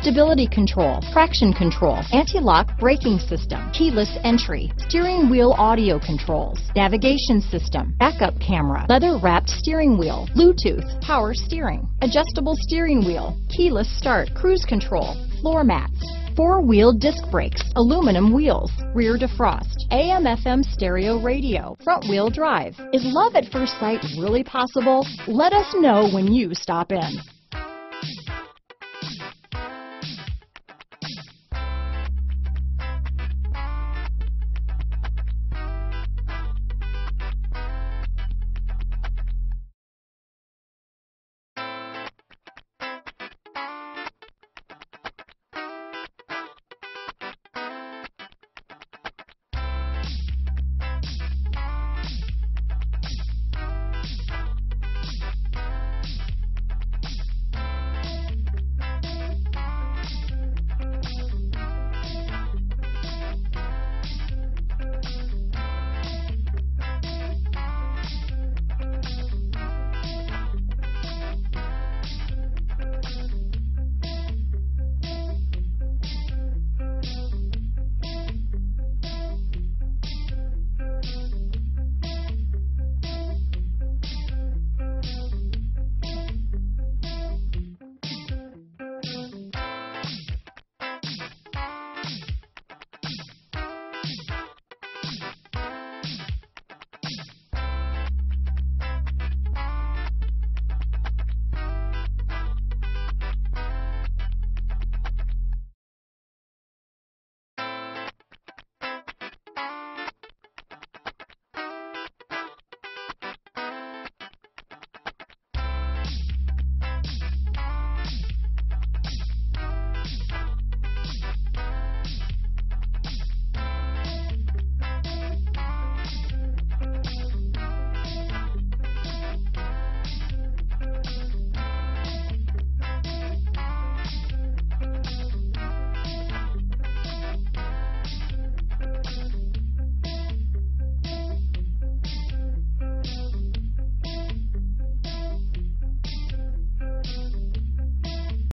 stability control, traction control, anti-lock braking system, keyless entry, steering wheel audio controls, navigation system, backup camera, leather wrapped steering wheel, Bluetooth, power steering, adjustable steering wheel, keyless start, cruise control, floor mats, four-wheel disc brakes, aluminum wheels, rear defrost, AM FM stereo radio, front wheel drive. Is love at first sight really possible? Let us know when you stop in.